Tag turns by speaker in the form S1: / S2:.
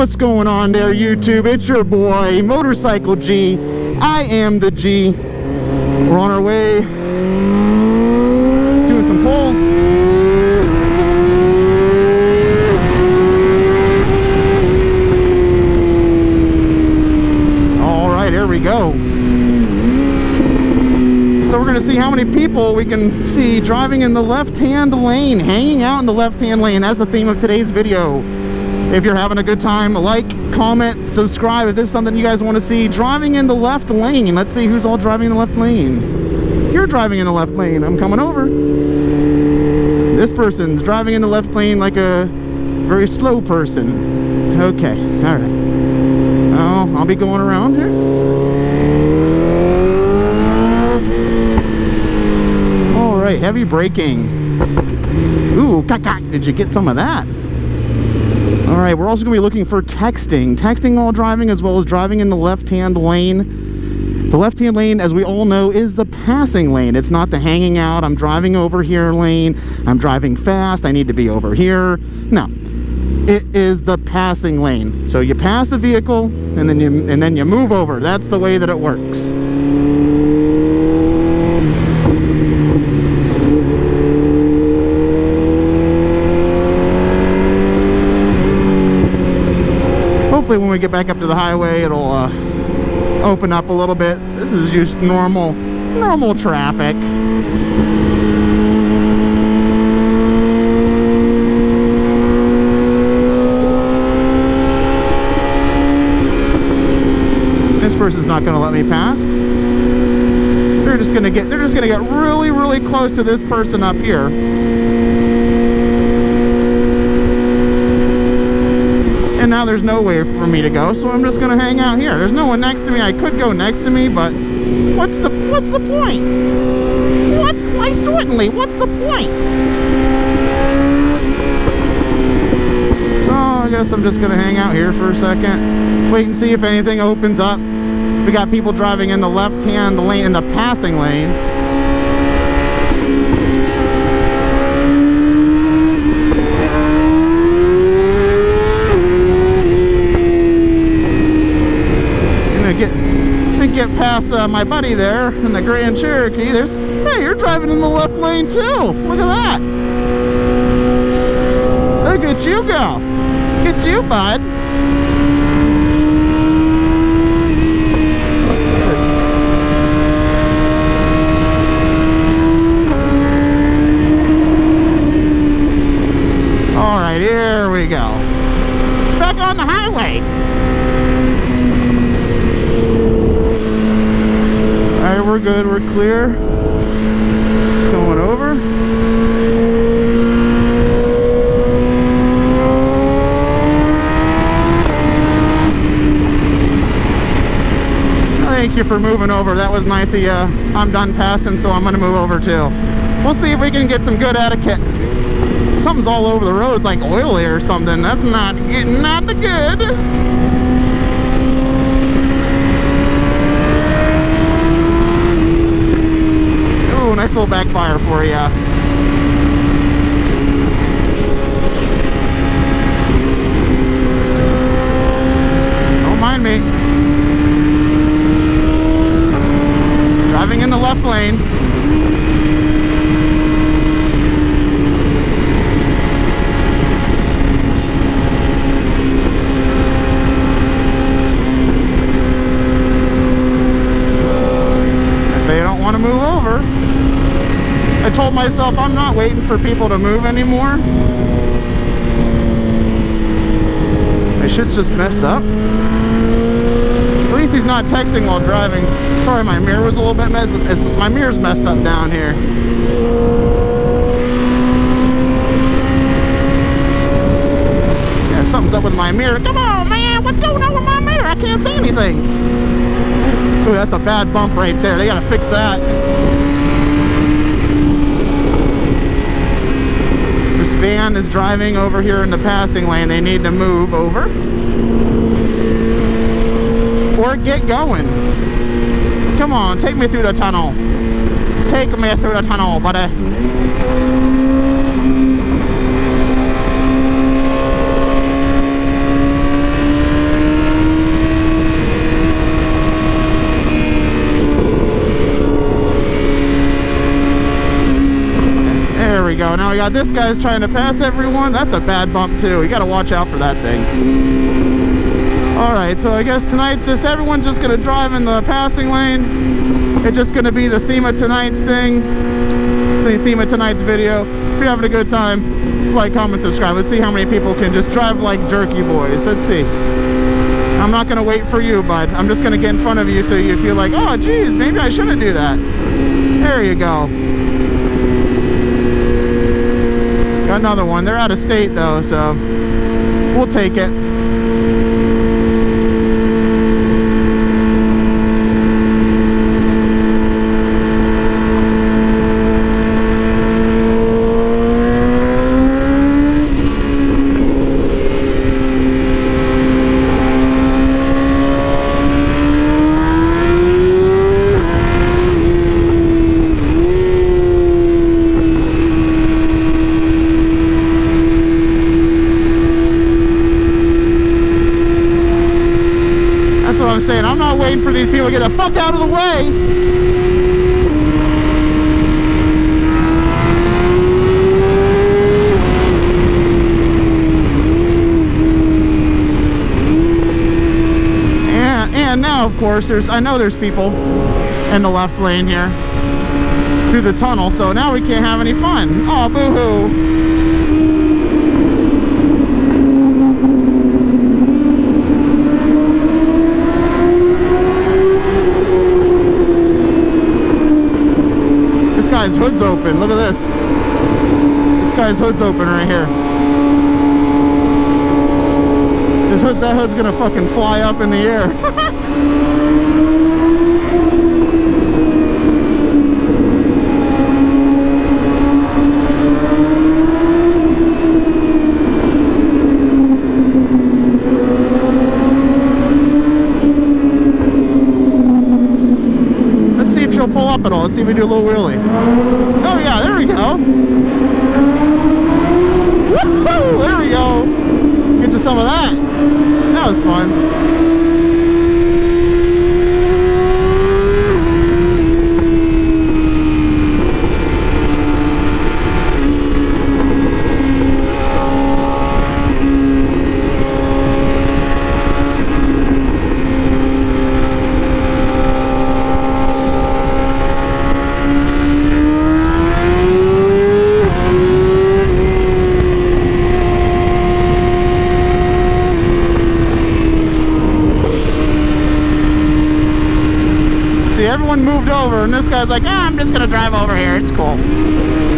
S1: What's going on there, YouTube? It's your boy, Motorcycle G. I am the G. We're on our way, doing some pulls. All right, here we go. So we're gonna see how many people we can see driving in the left-hand lane, hanging out in the left-hand lane. That's the theme of today's video. If you're having a good time, like, comment, subscribe if this is something you guys want to see. Driving in the left lane. Let's see who's all driving in the left lane. You're driving in the left lane. I'm coming over. This person's driving in the left lane like a very slow person. Okay, all right. Oh, I'll be going around here. All right, heavy braking. Ooh, cack, did you get some of that? All right, we're also going to be looking for texting. Texting while driving as well as driving in the left-hand lane. The left-hand lane, as we all know, is the passing lane. It's not the hanging out, I'm driving over here lane, I'm driving fast, I need to be over here. No, it is the passing lane. So you pass a vehicle and then you, and then you move over. That's the way that it works. Get back up to the highway it'll uh, open up a little bit. This is just normal normal traffic. This person's not going to let me pass. They're just going to get they're just going to get really really close to this person up here and now there's no way for me to go so I'm just gonna hang out here. There's no one next to me. I could go next to me but what's the what's the point? What's why certainly what's the point? So I guess I'm just gonna hang out here for a second wait and see if anything opens up. We got people driving in the left hand lane in the passing lane get past uh, my buddy there in the Grand Cherokee, there's, hey, you're driving in the left lane too. Look at that. Look at you go. Look at you, bud. All right, here we go. Back on the highway. We're good, we're clear. Going over. Thank you for moving over. That was nice of you. I'm done passing, so I'm going to move over too. We'll see if we can get some good etiquette. Something's all over the road. It's like oily or something. That's not, not good. Nice little backfire for you. Don't mind me. Driving in the left lane. If they don't want to move over, I told myself I'm not waiting for people to move anymore. My shit's just messed up. At least he's not texting while driving. Sorry, my mirror was a little bit messed up. My mirror's messed up down here. Yeah, something's up with my mirror. Come on, man. What's going on with my mirror? I can't see anything. Ooh, that's a bad bump right there. They gotta fix that. Van is driving over here in the passing lane. They need to move over. Or get going. Come on, take me through the tunnel. Take me through the tunnel, buddy. Now we got this guy's trying to pass everyone. That's a bad bump too. You got to watch out for that thing. All right, so I guess tonight's just everyone just gonna drive in the passing lane. It's just gonna be the theme of tonight's thing, the theme of tonight's video. If you're having a good time, like, comment, subscribe. Let's see how many people can just drive like jerky boys. Let's see. I'm not gonna wait for you, bud. I'm just gonna get in front of you so you feel like, oh, geez, maybe I shouldn't do that. There you go. Got another one. They're out of state though, so we'll take it. That's what I'm saying. I'm not get the fuck out of the way. And now, of course, there's I know there's people in the left lane here through the tunnel, so now we can't have any fun. Oh, boo-hoo. Guy's hood's open. Look at this. This, this guy's hood's open right here. This hood, that hood's gonna fucking fly up in the air. Let's see if Let's see if we do a little wheelie. Oh yeah, there we go. Woohoo! There we go. Get to some of that. That was fun. See, everyone moved over, and this guy's like, ah, I'm just gonna drive over here. It's cool.